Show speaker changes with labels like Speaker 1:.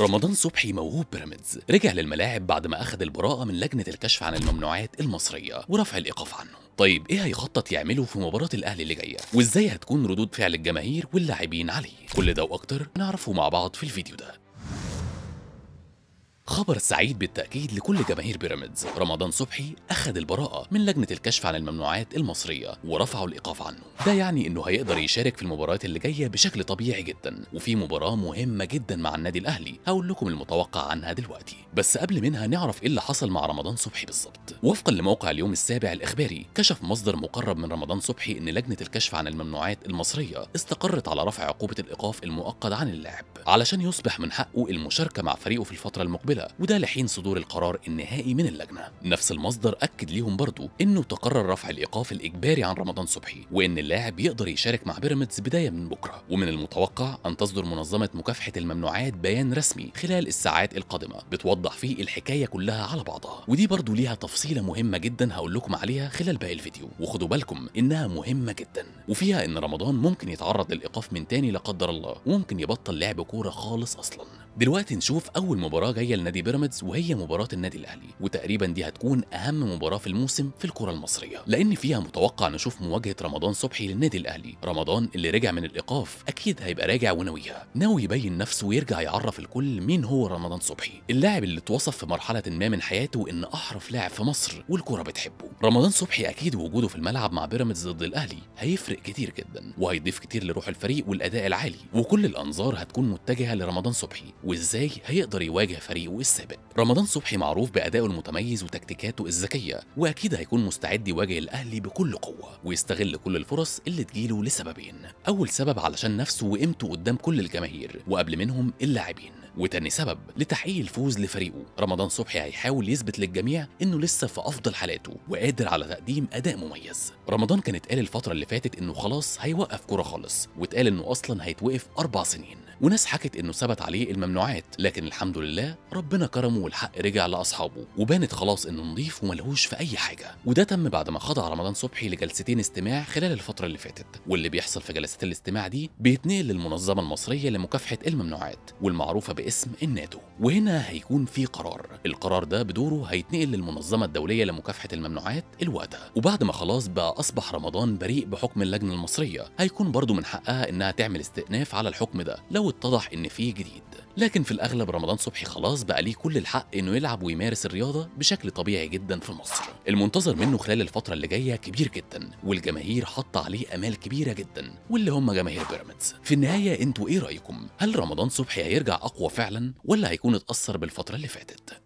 Speaker 1: رمضان صبحي موهوب بيراميدز. رجع للملاعب بعد ما أخذ البراءة من لجنة الكشف عن الممنوعات المصرية ورفع الإيقاف عنه. طيب إيه هيخطط يعمله في مباراة الأهلي اللي جاية؟ وإزاي هتكون ردود فعل الجماهير واللاعبين عليه؟ كل ده وأكتر نعرفه مع بعض في الفيديو ده. خبر سعيد بالتأكيد لكل جماهير بيراميدز. رمضان صبحي أخذ البراءة من لجنة الكشف عن الممنوعات المصرية ورفعوا الإيقاف عنه. ده يعني إنه هيقدر يشارك في المباريات اللي جاية بشكل طبيعي جدا وفي مباراة مهمة جدا مع النادي الأهلي هقول لكم المتوقع عنها دلوقتي. بس قبل منها نعرف إيه اللي حصل مع رمضان صبحي بالظبط. وفقا لموقع اليوم السابع الإخباري كشف مصدر مقرب من رمضان صبحي إن لجنة الكشف عن الممنوعات المصرية استقرت على رفع عقوبة الإيقاف المؤقت عن اللاعب علشان يصبح من حقه المشاركة مع فريقه في الفترة المقبلة. وده لحين صدور القرار النهائي من اللجنة. نفس المصدر أكد ليهم برضو إنه تقرر رفع الإيقاف الإجباري عن رمضان صبحي وإن اللاعب يقدر يشارك مع بيراميدز بداية من بكرة. ومن المتوقع أن تصدر منظمة مكافحة الممنوعات بيان رسمي خلال الساعات القادمة بتوضح فيه الحكاية كلها على بعضها. ودي برضو ليها تفصيلة مهمة جدا هقول لكم عليها خلال باقي الفيديو. وخدوا بالكم إنها مهمة جدا وفيها إن رمضان ممكن يتعرض للإيقاف من تاني لا قدر الله وممكن يبطل لعب كورة خالص أصلا. دلوقتي نشوف أول مباراة جاية لنادي بيراميدز وهي مباراة النادي الأهلي وتقريبا دي هتكون أهم مباراة في الموسم في الكرة المصرية لأن فيها متوقع نشوف مواجهة رمضان صبحي للنادي الأهلي. رمضان اللي رجع من الإيقاف أكيد هيبقى راجع وناويها. ناوي يبين نفسه ويرجع يعرف الكل مين هو رمضان صبحي اللاعب اللي اتوصف في مرحلة ما من حياته إن أحرف لاعب في مصر والكرة بتحبه. رمضان صبحي أكيد وجوده في الملعب مع بيراميدز ضد الأهلي هيفرق كتير جدا وهيضيف كتير لروح الفريق والأداء العالي وكل الأنظار هتكون متجهة لرمضان صبحي. وإزاي هيقدر يواجه فريقه السابق رمضان صبحي معروف بأدائه المتميز وتكتيكاته الذكية وأكيد هيكون مستعد يواجه الأهلي بكل قوة ويستغل كل الفرص اللي تجيله لسببين. أول سبب علشان نفسه وقيمته قدام كل الجماهير وقبل منهم اللاعبين. وتاني سبب لتحقيق الفوز لفريقه. رمضان صبحي هيحاول يثبت للجميع إنه لسه في أفضل حالاته وقادر على تقديم أداء مميز. رمضان كان اتقال الفترة اللي فاتت إنه خلاص هيوقف كورة خالص واتقال إنه أصلا هيتوقف أربع سنين. وناس حكت إنه ثبت عليه الممنوعات لكن الحمد لله ربنا كرمه والحق رجع لأصحابه. وبانت خلاص إنه نضيف وملهوش في أي حاجة. وده تم بعد ما خضع رمضان صبحي لجلستين استماع خلال الفترة اللي فاتت. واللي بيحصل في جلسات الاستماع دي بيتنقل للمنظمة المصرية لمكافحة الممنوعات والمعروفة باسم الناتو وهنا هيكون في قرار. القرار ده بدوره هيتنقل للمنظمة الدولية لمكافحة الممنوعات الوادا وبعد ما خلاص بقى أصبح رمضان بريء بحكم اللجنة المصرية هيكون برضه من حقها إنها تعمل استئناف على الحكم ده لو اتضح إن فيه جديد. لكن في الأغلب رمضان صبحي خلاص بقى ليه كل الحق إنه يلعب ويمارس الرياضة بشكل طبيعي جدا في مصر. المنتظر منه خلال الفترة اللي جاية كبير جدا والجماهير حاطة عليه أمال كبيرة جدا واللي هم جماهير بيراميدز. في النهاية أنتوا إيه رأيكم؟ هل رمضان صبحي هيرجع أقوى فعلا ولا هيكون اتأثر بالفترة اللي فاتت.